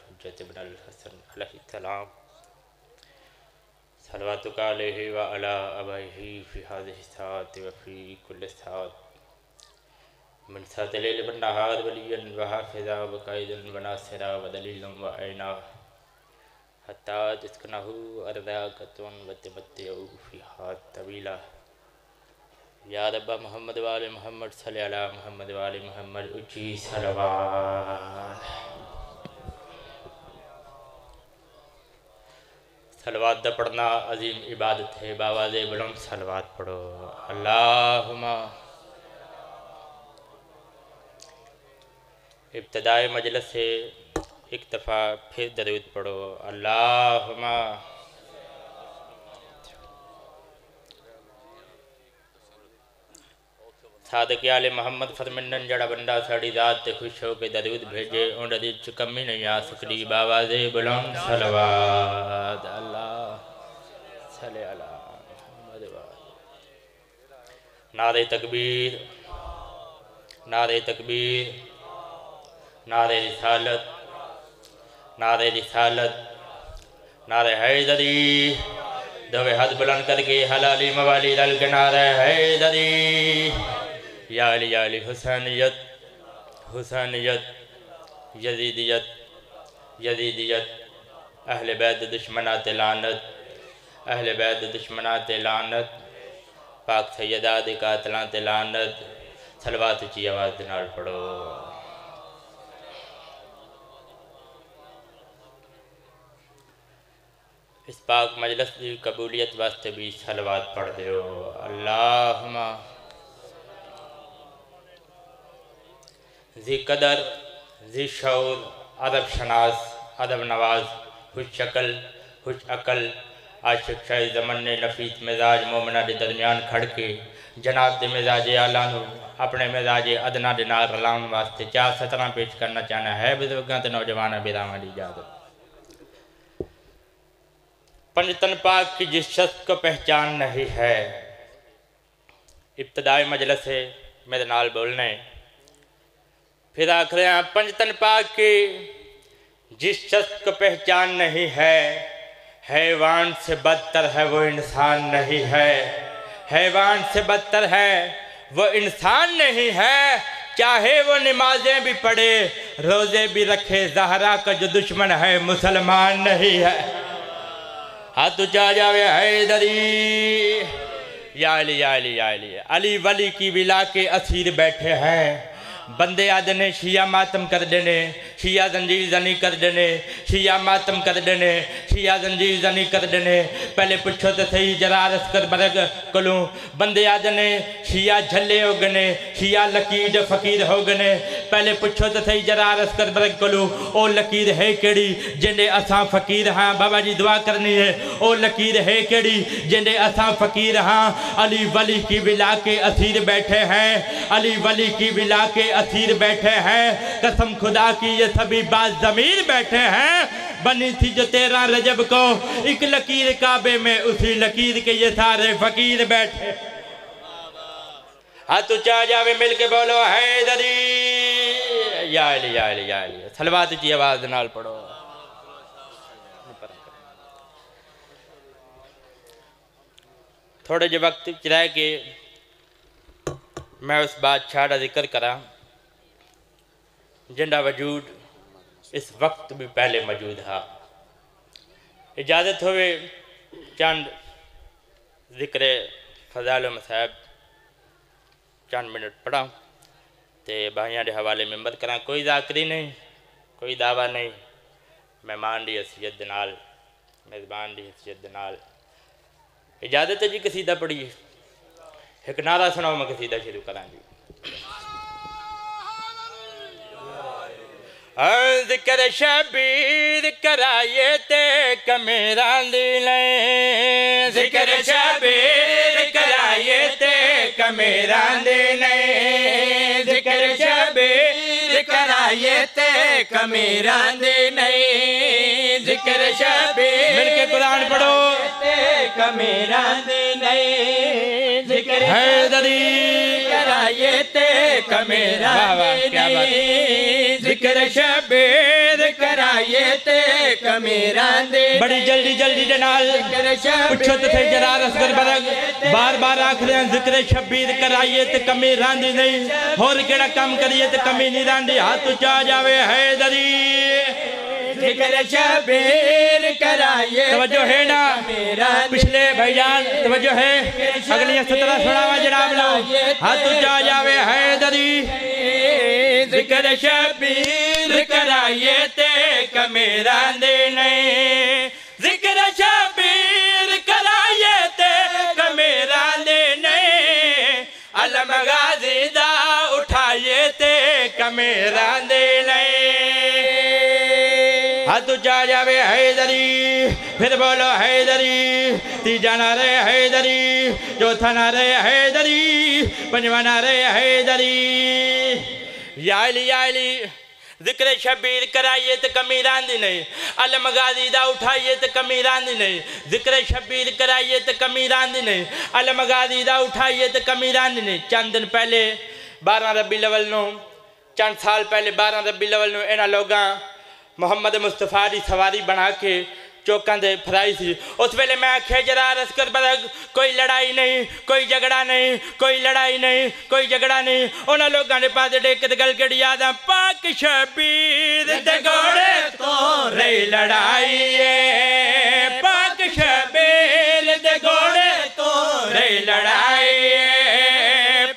हुज्जत Ibnul Hasan अलैहिस्सलाम सलवातुका अलैहि व अला अबैहि फ़ी हाज़िहि साअति व फ़ी कुल्लि साअत मिन साअतिल लैल वन नहार वलियन व हाफ़िज़ा व काइदन व नासिरा व दलीलन व ऐना हत्ता तस्कनहु अर्दाकतुन व तमत्तउ फ़ीहा तवीला। या रब्बा मोहम्मद वाले मोहम्मद सल अला मोहम्मद वाले मोहम्मद उची सलवात। सलवात दा पढ़ना अजीम इबादत है बावाज बुलंद सलवात पढ़ो। अल्लाहुम्मा। इब्तदाए मजलस से एक दफ़ा फिर दरूद पढ़ो। अल्लाहुम्मा। सादक आले मोहम्मद फरमिंदन जड़ा बंडा साड़ी रात ते खुश हो के दरूद भेजे उन दरूद च कमी नहीं आ सकती बाबा दे बुलंद सलवात, अल्लाह सले अला नारे तकबीर नारे तकबीर, नारे रिसालत नारे रिसालत, नारे हैदरी। दवे हद बुलंद करके हलाली मवाली दल के नारे हैदरी। या अली या अली हुसैनियत हुसैनियत यजीदियत यजीदियत अहल बैद दुश्मनात लानत, अहल बैद दुश्मनात लानत, पाक सैयदा कातलात लानत, सलवात उची आवाज़ नाल पढ़ो। इस पाक मजलस की कबूलियत वास्ते भी सलवात पढ़ दो अल्लाहुम्मा जी कदर, जी शौर, अदब शनास अदब नवाज़ खुश शक्ल खुश अकल। आशिक शाही जमन ने नफीस मिजाज मोमना के दरमियान खड़ के जनाब के मिजाज आला अपने मिजाज अदना के नाल रलाउन वास्ते चार सतरा पेश करना चाहना है। बुज़ुर्गों तो नौजवान बिरावान की इजाज़त। पंजतन पाक की जिस शख्स को पहचान नहीं है, इब्तदाई मजलस है, मेरे नाल बोलने। फिर आखिर पंचतन पाक की जिस शख्स को पहचान नहीं है, हैवान से बदतर है, वो इंसान नहीं है। हैवान से बदतर है, वो इंसान नहीं है। चाहे वो नमाजें भी पढ़े, रोज़े भी रखे, जहरा का जो दुश्मन है, मुसलमान नहीं है। हाथ उचा जावे हैदरी या अली या अली या अली। अली वली की विला के असीर बैठे हैं। बंदे आदे ने शिया मातम कर देने शिया जंजीर जनी कर देने शिया मातम कर देने शिया जंजीर जनी कर देने। पहले पुछो तो सही, जरा रस कर बरग कलूँ। बंदे आदे ने शिया झल्ले हो गने शिया लकीर फकीर हो गने। पहले पुछो तो सही, जरा रस कर बरग कलूँ। ओ लकीर है केड़ी, जिंदे असा फकीर हाँ। बाबा जी दुआ करनी है, ओ लकीर है केड़ी, जिंदे असा फकीर हाँ। अली वली की बिला के असीर बैठे हैं, अली वली की विला के असीर बैठे हैं। कसम खुदा की ये सभी बात जमीर बैठे हैं। बनी थी जो तेरा रजब को, एक लकीर काबे में, उसी लकीर के ये सारे फकीर बैठे। हाथ ऊँचा जावे मिल के बोलो हैदरी या अली या अली या अली। सलवात की आवाज़ नाल पढ़ो। थोड़े जो वक्त च रह के मैं उस बादशाह का ज़िक्र करा, ज़िंदा वजूद इस वक्त भी पहले मौजूद हा इजाज़त होवे चंद ज़िक्र फजाल मसाहब चंद मिनट पढ़ा तो भाइयों के हवाले मेंबर करा कोई जाकरी नहीं कोई दावा नहीं मेहमान की हसीयत के नाल मेज़बान की हसीयत के नाल इजाज़त है जी कसीदा पढ़िए एक नारा सुनाओ मैं कसीदा शुरू करा जी जिक्र शबीर कराइए ते कमेरा दिल। जिक्र शबीर कराइए ते कमेरा दिल। जिक्र शबीर कराइए ते कमेरा दिल। जिक्र जिक्र शबीर मिलके कुरान पढ़ो। कमेरा दे नहीं जिक्र हैदरी। कराए ते कमेरा वाह, वाह, दे क्या बात। नहीं ज़िक्र शबीर कराए ते कमेरा दे बड़ी जल्दी जल्दी दे नाल ज़िक्र शबीर पुछो तो थे जरा रसगर बरग। बार बार आख रहे हैं ज़िक्र शबीर कराइए तो कमी रांदी नहीं। होर केड़ा काम करिए तो कमी नहीं रांदी हाथ उचा जावे हैदरी ज़िक्र शबीर कराए तवज्जो है ना? पिछले भाईजान तवज्जो है। अगली सत्रह सुनावा जनाब लो। हाथ उचा जावे हैदरी जिक्र कराए ते कमेरा दे नहीं जिक्र शबीर कराइए ते कमेरा दे नहीं अलम गाजी दा उठाइए ते कमेरा दे नहीं हाथ उचा जावे हैदरी फिर बोलो हैदरी। तीजा नारे हैदरी चौथा नारे हैदरी पंजवा नारे हैदरी याली याली ज़िक्र शबीर कराइए तो कमी रांदी नहीं। अलम गाजीदा उठाइए तो कमी रही नहीं। ज़िक्र शबीर कराइए तो कमी रांदी नहीं। अलम गाजीदा उठाइए तो कमी रांदी नहीं। चंद दिन पहले बारह रबी लवल न, चंद साल पहले बारह रबी लवल इन्होंने लोगों मुहम्मद मुस्तफ़ा की सवारी बना के चौकां दे फराई सी। उस वेले मैं आखे जरा रसकर बदक कोई लड़ाई नहीं कोई झगड़ा नहीं कोई लड़ाई नहीं कोई झगड़ा नहीं। उन्होंने लोगों के पास डेक गल केड़ी याद आ? पाक शबीर दे तो रही लड़ाई पाक शबीर दे तो रही लड़ाई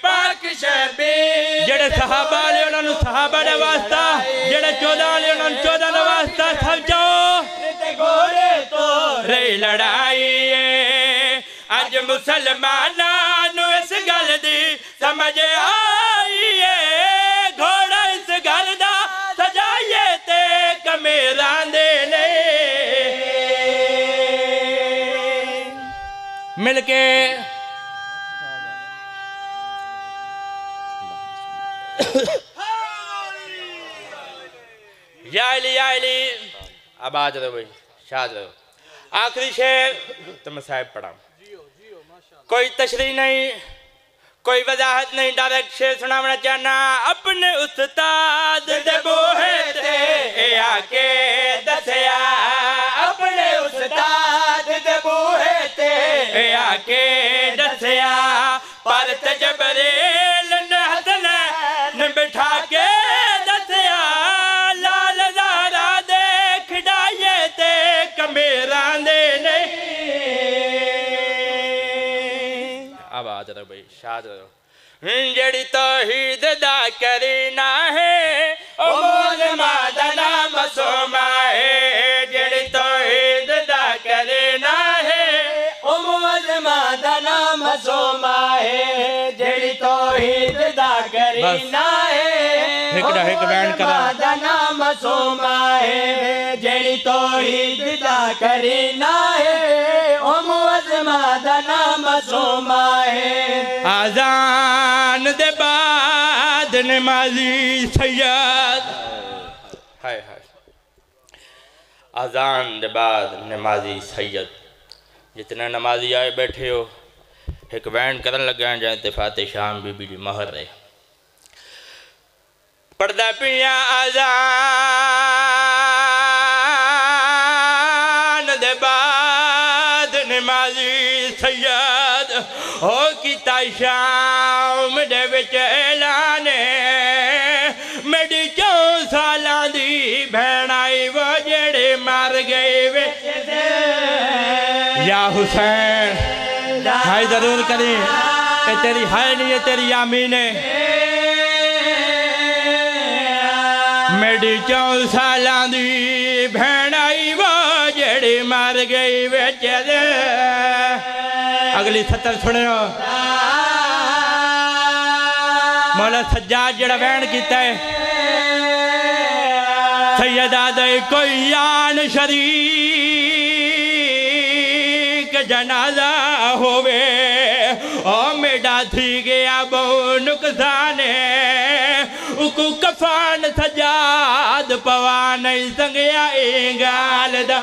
पाक शबीर जेड़े सहाबा ने उन्होंने सहाबा वास्ता जेड़े चौदह ने उन्होंने चौदह ने वास्ता समझाओ तो ਰਹੀ ਲੜਾਈ ਏ ਅੱਜ ਮੁਸਲਮਾਨਾਂ ਨੂੰ ਇਸ ਗੱਲ ਦੀ ਸਮਝ ਆਈ ਏ ਘੋੜਾ ਇਸ ਗੱਲ ਦਾ ਸਜਾਈਏ ਤੇ ਕਮੇਰਾਂ ਦੇ ਨੇ ਮਿਲ ਕੇ या अली या अली अब आ जाओ भाई शाद रहो आखिरी शेर। तो मैं साहब पढ़ा कोई तशरी नहीं, कोई वजाहत नहीं, डायरेक्ट शेर सुनावना चाहना। अपने उस्ताद दे बोहे ते आके शाद रहो जड़ी तौहीद दा करीना है ओ मोल मादा नाम सोमाए जड़ी तौहीद दा करीना है ओ मोज मादा नाम सोमाए जेड़ी तौहीद दा करीना है हिकड़ा हिक बैन करा। मादा नाम सोमाए जेड़ी तौहीद दा करीना है ओ मोज मादा नाम सोमाए आजान दे बाद नमाजी सैयद। हाय हाय। आजान दे बाद नमाजी सैयद। जितने नमाजी आए बैठे हो, एक वैन करन लगा जाए ते फाते शाम बीबी दी महर रहे। पढ़दा पिया आजान शाम दे मेरी चौ सालां दी भैणाई वो जेड़े मर गए वे या हुसैन हाय ज़रूर करी तेरी हाय नहीं है तेरी यामी ने मेरी चौ साल दी भैणाई वो जड़ी मर गई बेच अगली सतर सुनो मौला सज्जा जरा वैन किया है सैयदा दे कोई आन शरीक जनाजा होवे। ओ मेरा थी गया बहु नुकसान। उकू कफान सजाद पवा नहीं संगया ए गाल दा।